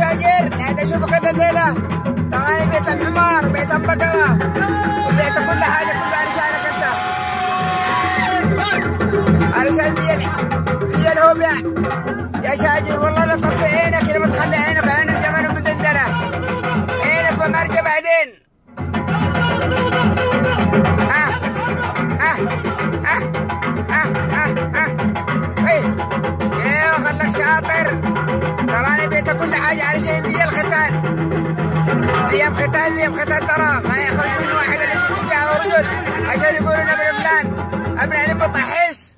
شاجر لا ده اشوفك الليلة تراني بيت حمار بيت بقره وبيت كل حاجة كلها علشانك أنت. علشان ذي ذي الهوبة يا شاجر والله لا إيه أيوه خليك شاطر تراني بيت كل حاجة علشان ذي الختان ذي ختان ذي ختان ترى ما يخرج منه واحد الا شجاع ورجل عشان يقولوا ابن فلان ابن علي مطحس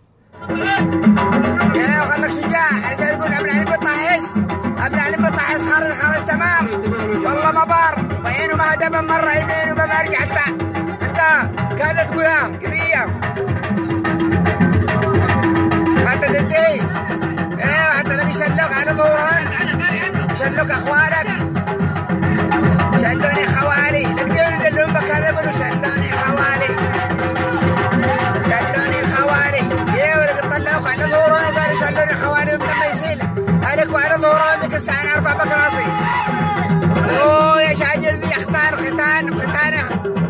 أيوه خليك شجاع علشان يقول ابن علي مطحس ابن علي مطحس خرج خرج تمام والله ما بار وعينه ما هدبا مرة يمين وما ارجع انت انت كذا تقولها كذية حتى تنتهي أيوه حتى تلاقي شلوك على ظهورهن شلوك اخوالك شلوني خوالي لقدروا يدلون بك هذا يقولوا شلوني خوالي شلوني خوالي أيوه لقد طلعوك على ظهورهن وقالوا شلوني خوالي وابن ما يسيل عليك وعلى ظهورهن ذيك الساعة أنا ارفع بك راسي اوه يا شاجر ذي اختار ختان الله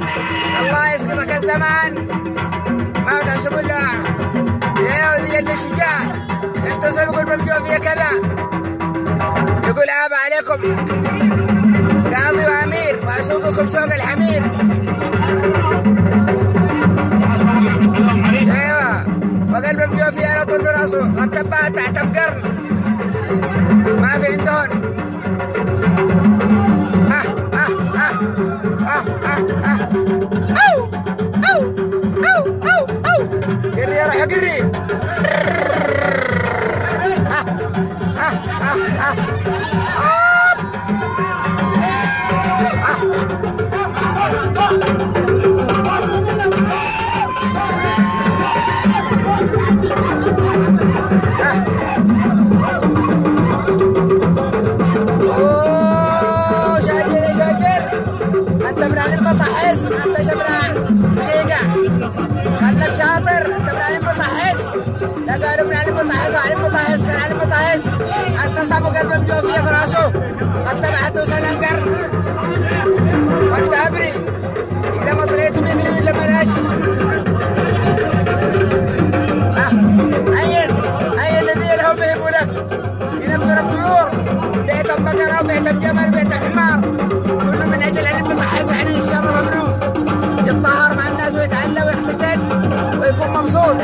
الزمان. ما تحسب إلا يا ذي اللي شجاع انتصر يقول ممدوح فيها كذا يقول عاب عليكم. قاضي وأمير وأسوقكم سوق الحمير. أيوه. وقال ممدوح على طول في راسه. غتبها تحت بقرن ما في عندهن شاطر انت سابوا قلب مجوفية في راسه قد تبعت وسلم قرن وانت أبري. إذا ما طلعت بيدري ولا بلاش. عين عين الذي لهم بيهموا لك ينفر الطيور. بيت بقرة وبيت جمل وبيت حمار. كله من أجل أن يمحص عليه الشر ممنوع. يتطهر مع الناس ويتعلى ويختتن ويكون مبسوط.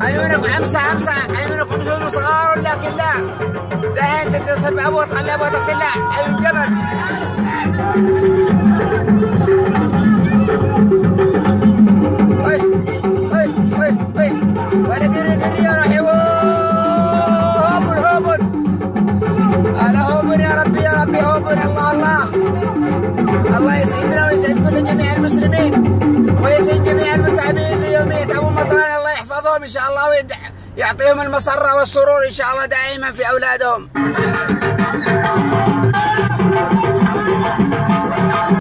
عيونك عمسة عمسة. عيونك عمسون وصغار لكن لا. دحين تتصل بابوه تخلي ابوه تقلع عيون أي ولا قري قري يا روحي. هوبن هوبن. أنا هوبن يا ربي الله يسعدنا ويسعد كل جميع المسلمين. ويسعد إن شاء الله ويعطيهم المسرة والسرور إن شاء الله دائما في أولادهم.